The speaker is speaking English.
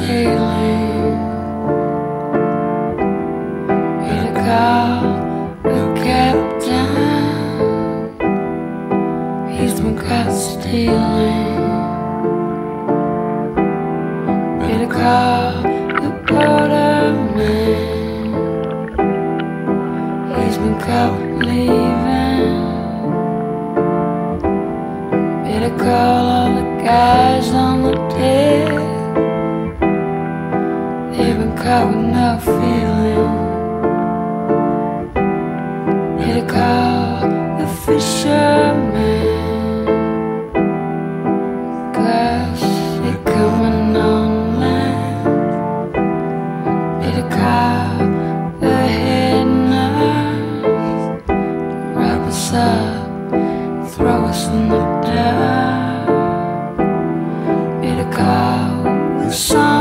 stealing. Better call the captain. He's been caught stealing. Better call the borderman. He's been caught leaving. Better call all the guys on the deck. Even caught with no feeling Did I call the fisherman? Cause it coming on land Did I call the head nurse? Wrap us up, throw us in the dark. Did I call the sun?